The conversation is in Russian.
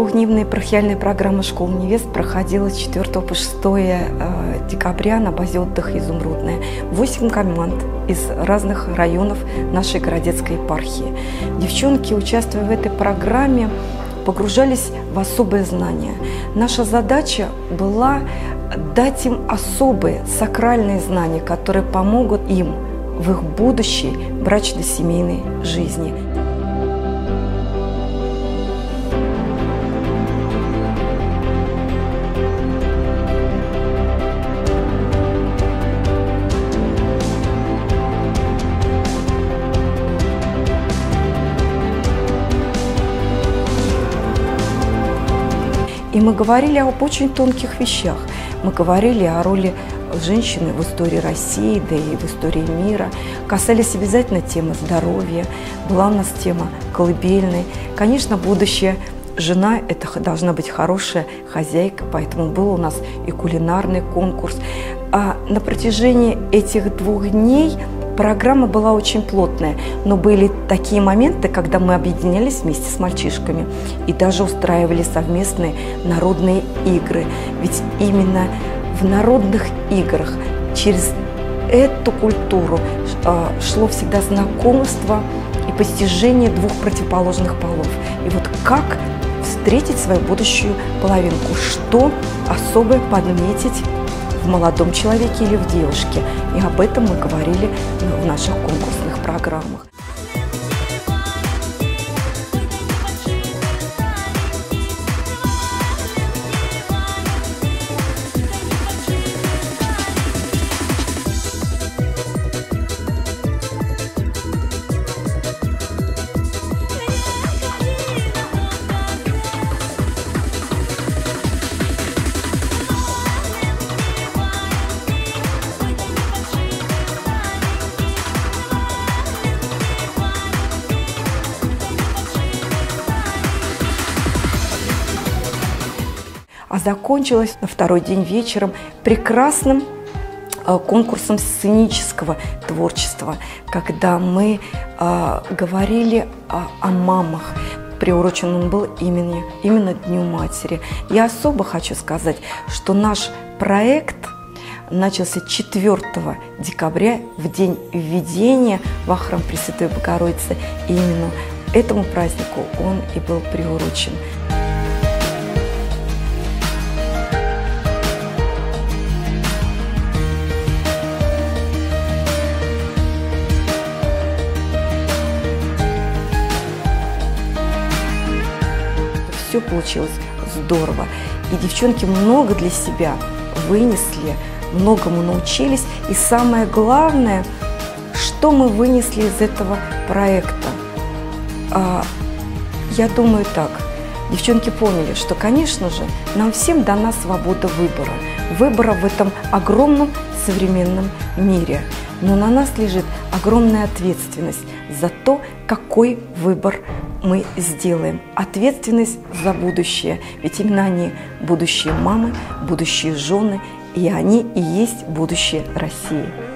двухдневная прохиальная программа школы невест проходила с 4 по 6 э, декабря на базе отдыха «Изумрудная». Восемь команд из разных районов нашей городецкой епархии. Девчонки, участвуя в этой программе, погружались в особые знания. Наша задача была дать им особые сакральные знания, которые помогут им в их будущей брачно-семейной жизни. И мы говорили об очень тонких вещах. Мы говорили о роли женщины в истории России, да и в истории мира. Касались обязательно темы здоровья. Была у нас тема колыбельной. Конечно, будущее жена – это должна быть хорошая хозяйка, поэтому был у нас и кулинарный конкурс. А на протяжении этих двух дней – Программа была очень плотная, но были такие моменты, когда мы объединялись вместе с мальчишками и даже устраивали совместные народные игры. Ведь именно в народных играх через эту культуру а, шло всегда знакомство и постижение двух противоположных полов. И вот как встретить свою будущую половинку, что особое подметить в молодом человеке или в девушке. И об этом мы говорили в наших конкурсных программах. А закончилась на второй день вечером прекрасным э, конкурсом сценического творчества, когда мы э, говорили о, о мамах. Приурочен он был именно, именно Дню Матери. Я особо хочу сказать, что наш проект начался 4 декабря, в день введения во храм Пресвятой Богородицы. И именно этому празднику он и был приурочен. Все получилось здорово. И девчонки много для себя вынесли, многому научились. И самое главное, что мы вынесли из этого проекта? А, я думаю так. Девчонки поняли, что, конечно же, нам всем дана свобода выбора. Выбора в этом огромном современном мире. Но на нас лежит огромная ответственность за то, какой выбор мы сделаем. Ответственность за будущее. Ведь именно они будущие мамы, будущие жены, и они и есть будущее России.